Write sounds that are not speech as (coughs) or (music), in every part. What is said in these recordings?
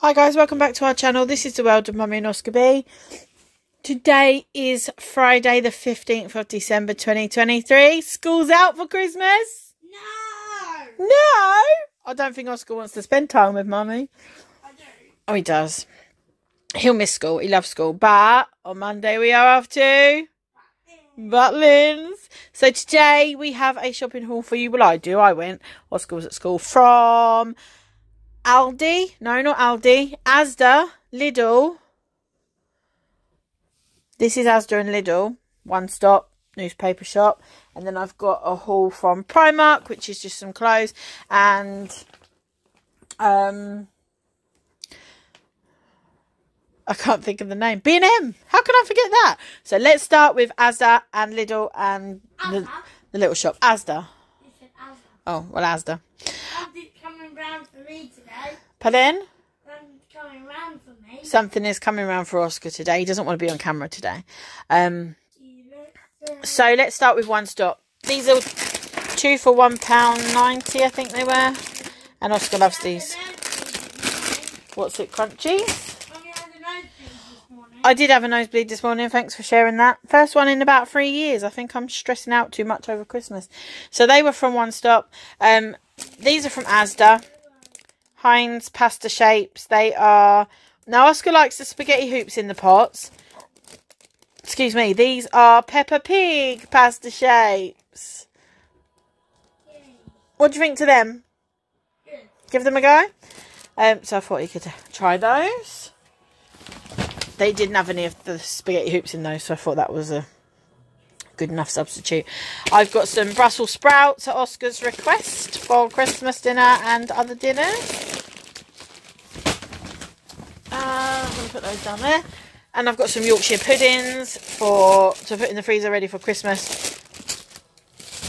Hi guys, welcome back to our channel. This is the world of Mummy and Oscar B. Today is Friday the 15th of December 2023. School's out for Christmas. No! No! I don't think Oscar wants to spend time with Mummy. I do. Oh, he does. He'll miss school. He loves school. But on Monday we are off to Butlins. So today we have a shopping haul for you. Well, I do. I went. Oscar was at school from Aldi. No, not Aldi. Asda, Lidl. This is Asda and Lidl. One stop newspaper shop. And then I've got a haul from Primark, which is just some clothes. And um I can't think of the name. B&M. How can I forget that? So let's start with Asda and Lidl and the, the little shop. Asda. Asda. Oh, well, Asda. Round for me today. Pardon? Coming round for me. Something is coming around for Oscar today. He doesn't want to be on camera today. Um, so- let's start with one stop. These are two for one pound ninety, I think they were. And Oscar loves these. What's it, crunchy? Mummy had a nosebleed this morning. I did have a nosebleed this morning. Thanks for sharing that. First one in about three years. I think I'm stressing out too much over Christmas. So they were from One Stop. Um, these are from Asda. Heinz pasta shapes. They are now Oscar likes the spaghetti hoops in the pots. Excuse me. These are Peppa Pig pasta shapes. What do you think to them? Good. Give them a go. Um, so I thought you could try those. They didn't have any of the spaghetti hoops in those, so I thought that was a good enough substitute. I've got some Brussels sprouts at Oscar's request for Christmas dinner and other dinners. Put those down there. And I've got some Yorkshire puddings for to put in the freezer ready for Christmas.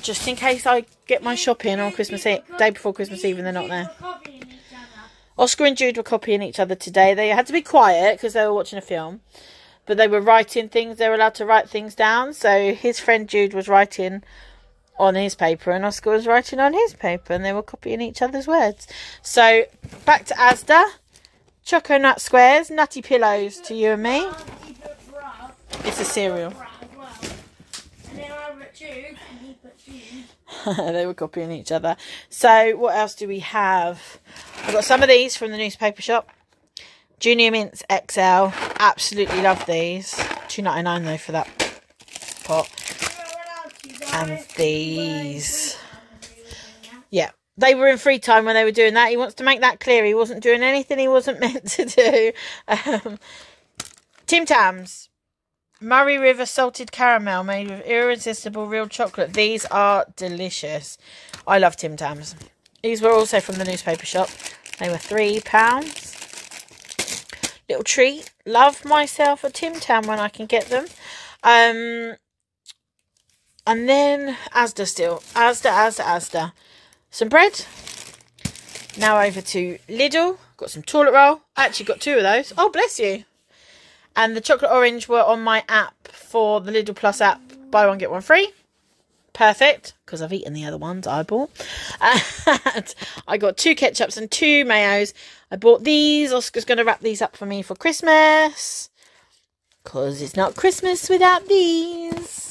Just in case I get my shopping on Christmas Eve, day before Christmas Eve and they're not there. Oscar and Jude were copying each other today. They had to be quiet because they were watching a film, but they were writing things. They were allowed to write things down. So his friend Jude was writing on his paper, and Oscar was writing on his paper, and they were copying each other's words. So back to Asda, Choco Nut Squares, Nutty Pillows to you and me. It's a cereal. (laughs) they were copying each other. So what else do we have? I've got some of these from the newspaper shop. Junior Mints XL. Absolutely love these. Two ninety nine though for that pot. And these. Yeah. They were in free time when they were doing that. He wants to make that clear. He wasn't doing anything he wasn't (laughs) meant to do. Um, Tim Tams. Murray River salted caramel made with irresistible real chocolate. These are delicious. I love Tim Tams. These were also from the newspaper shop. They were three pounds. Little treat. Love myself a Tim Tam when I can get them. Um, and then Asda still. Asda, Asda, Asda. Some bread. Now over to Lidl. Got some toilet roll. I actually got two of those. Oh, bless you. And the chocolate orange were on my app for the Lidl Plus app. Buy one, get one free. Perfect. Because I've eaten the other ones I bought. And I got two ketchups and two mayos. I bought these. Oscar's going to wrap these up for me for Christmas. Because it's not Christmas without these.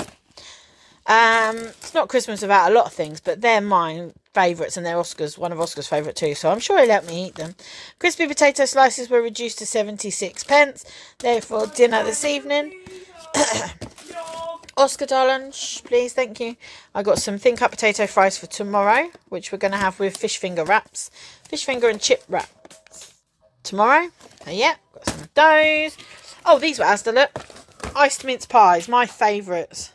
Um, it's not Christmas without a lot of things, but they're mine favourites and they're Oscar's, one of Oscar's favourite too. So I'm sure he'll let me eat them. Crispy potato slices were reduced to 76 pence. They're dinner this evening. (coughs) Oscar darling, please, thank you. I got some thin cut potato fries for tomorrow, which we're going to have with fish finger wraps, fish finger and chip wrap tomorrow. Uh, yeah, got some of those. Oh, these were Asda. Look, iced mince pies, my favourites.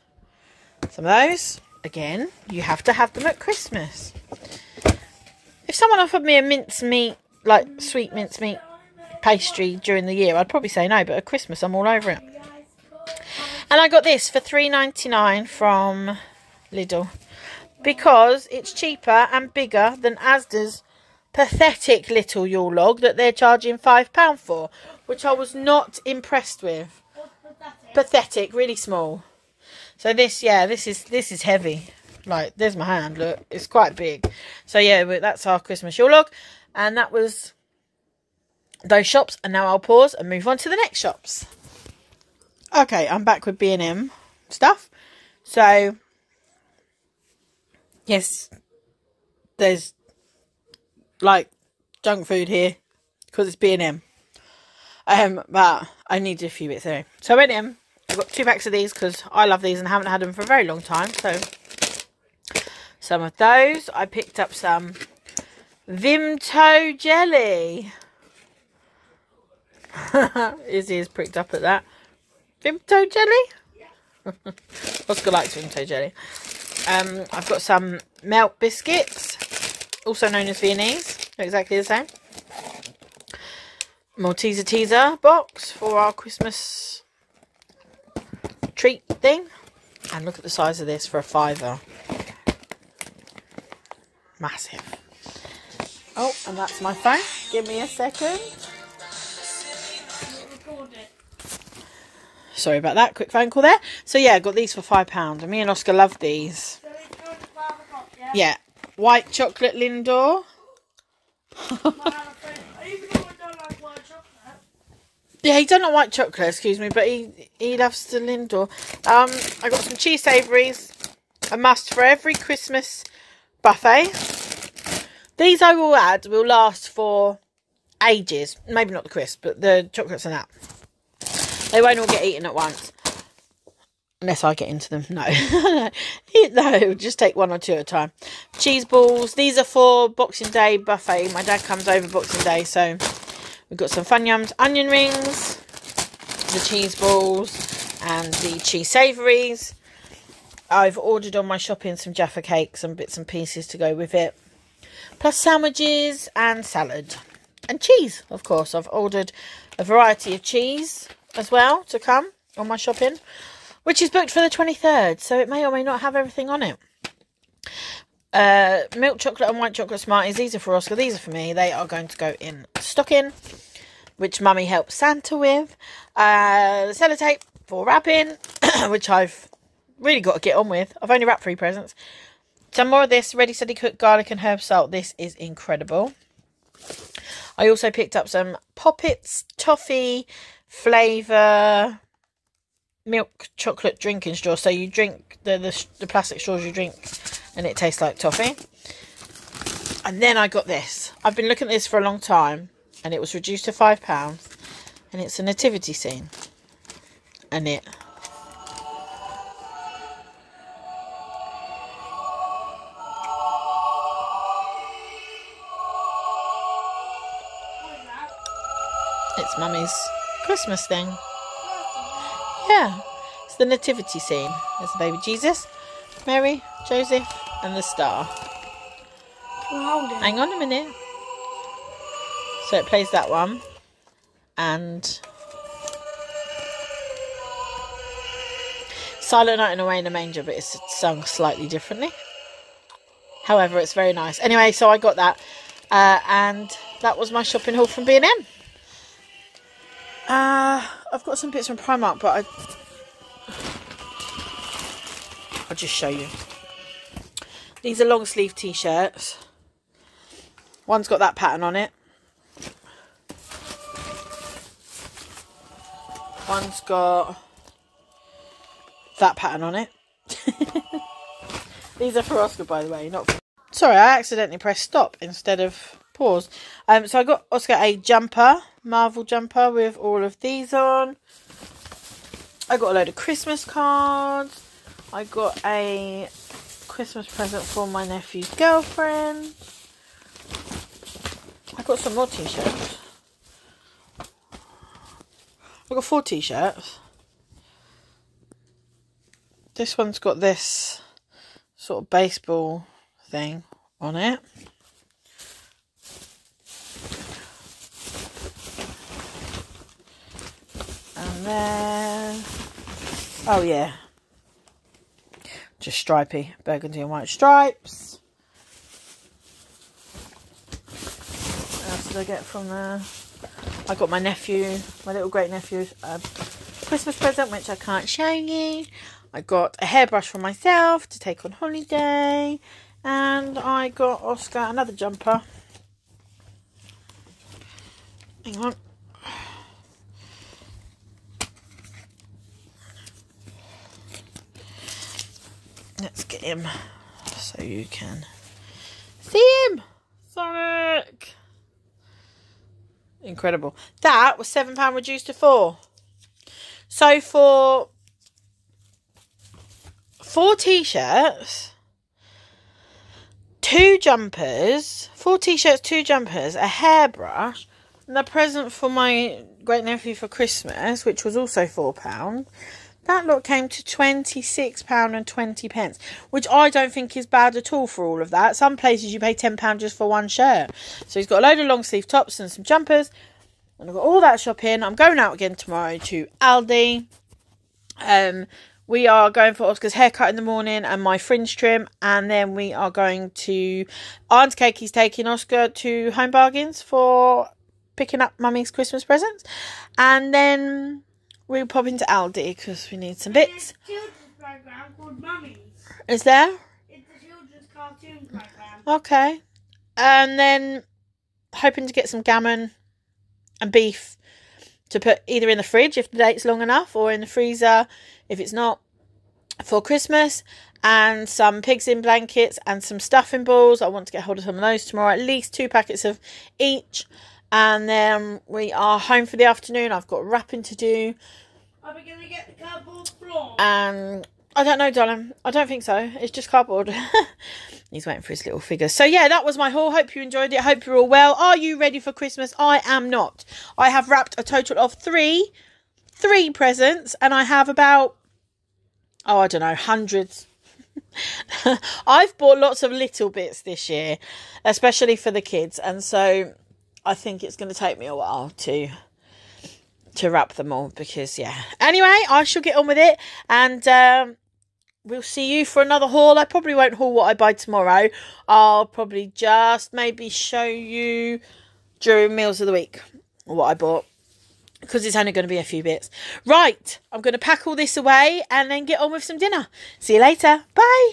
Some of those. Again, you have to have them at Christmas. If someone offered me a mince meat, like sweet mince meat pastry during the year, I'd probably say no. But at Christmas, I'm all over it. And I got this for three ninety nine from Lidl because it's cheaper and bigger than Asda's pathetic little Yule log that they're charging five pound for, which I was not impressed with. Pathetic, really small. So this, yeah, this is this is heavy. Like, there's my hand. Look, it's quite big. So yeah, that's our Christmas Yule log, and that was those shops and now I'll pause and move on to the next shops. Okay, I'm back with B&M stuff. So, yes, there's like junk food here because it's B&M. Um, but I needed a few bits there. So I went in, I've got two packs of these because I love these and haven't had them for a very long time. So some of those. I picked up some Vimto jelly. (laughs) Izzy is pricked up at that. Vimto jelly? (laughs) Oscar likes Vimto jelly. Um, I've got some melt biscuits, also known as Viennese. Exactly the same. Malteser teaser box for our Christmas treat thing. And look at the size of this for a fiver. Massive. Oh, and that's my phone. Give me a second. Sorry about that. Quick phone call there. So yeah, I got these for five pounds. And me and Oscar love these. Yeah. White chocolate Lindor. (laughs) Yeah, he doesn't like white chocolate, excuse me, but he he loves the Lindor. Um, I got some cheese savouries, a must for every Christmas buffet. These I will add will last for ages. Maybe not the crisps, but the chocolates and that. They won't all get eaten at once. Unless I get into them. (laughs) No. (laughs) no, just take one or two at a time. Cheese balls. These are for Boxing Day buffet. My dad comes over Boxing Day, so We've got some Funyuns onion rings, the cheese balls, and the cheese savouries. I've ordered on my shopping some Jaffa cakes and bits and pieces to go with it. Plus sandwiches and salad. And cheese, of course. I've ordered a variety of cheese as well to come on my shopping. Which is booked for the 23rd. So it may or may not have everything on it. Uh, milk chocolate and white chocolate Smarties. These are for Oscar. These are for me. They are going to go in stocking, which Mummy helped Santa with. Uh, the sellotape for wrapping, (coughs) which I've really got to get on with. I've only wrapped three presents. Some more of this ready steady cooked garlic and herb salt. This is incredible. I also picked up some Poppets toffee flavour milk chocolate drinking straw. So you drink the, the, the plastic straws you drink and it tastes like toffee. And then I got this. I've been looking at this for a long time and it was reduced to £5 and it's a nativity scene. And it Christmas thing. Yeah, it's the nativity scene. There's the baby Jesus, Mary, Joseph, and the star. Hang on a minute. So it plays that one. And Silent Night and Away in a Manger, but it's sung slightly differently. However, it's very nice. Anyway, so I got that. Uh, and that was my shopping haul from B&M. Uh, I've got some bits from Primark, but I... I'll just show you. These are long sleeve t-shirts. One's got that pattern on it. One's got that pattern on it. (laughs) These are for Oscar, by the way, not for... Sorry, I accidentally pressed stop instead of pause. Um, so I got Oscar a jumper, Marvel jumper with all of these on. I got a load of Christmas cards. I got a Christmas present for my nephew's girlfriend. I got some more t-shirts. I got four t-shirts. This one's got this sort of baseball thing on it. Then, oh yeah, just stripy, burgundy and white stripes. What else did I get from there? I got my nephew, my little great nephew, a Christmas present, which I can't show you. I got a hairbrush for myself to take on holiday. And I got Oscar another jumper. Hang on. Let's get him so you can see him. Sonic. Incredible. That was £7 reduced to 4 So for four t-shirts, two jumpers, four t-shirts, two jumpers, a hairbrush, and the present for my great nephew for Christmas, which was also £4, that lot came to £26 and 20 pence, which I don't think is bad at all for all of that. Some places you pay £10 just for one shirt. So he's got a load of long sleeve tops and some jumpers. And I've got all that shopping. I'm going out again tomorrow to Aldi. Um, we are going for Oscar's haircut in the morning and my fringe trim. And then we are going to Aunt Cakey's taking Oscar to Home Bargains for picking up mummy's Christmas presents. And then we'll pop into Aldi because we need some bits. There's a children's program called Mummies. Is there? It's a children's cartoon program. Okay. And then hoping to get some gammon and beef to put either in the fridge if the date's long enough or in the freezer if it's not for Christmas. And some pigs in blankets and some stuffing balls. I want to get hold of some of those tomorrow. At least two packets of each. And then we are home for the afternoon. I've got wrapping to do. Are we going to get the cardboard floor? And I don't know, darling. I don't think so. It's just cardboard. (laughs) He's waiting for his little figure. So yeah, that was my haul. Hope you enjoyed it. Hope you're all well. Are you ready for Christmas? I am not. I have wrapped a total of three, three presents, and I have about oh, I don't know, hundreds. (laughs) I've bought lots of little bits this year, especially for the kids, and so I think it's going to take me a while to to wrap them all because yeah. Anyway, I shall get on with it, and um, we'll see you for another haul. I probably won't haul what I buy tomorrow. I'll probably just maybe show you during meals of the week what I bought because it's only going to be a few bits. Right, I'm going to pack all this away and then get on with some dinner. See you later. Bye.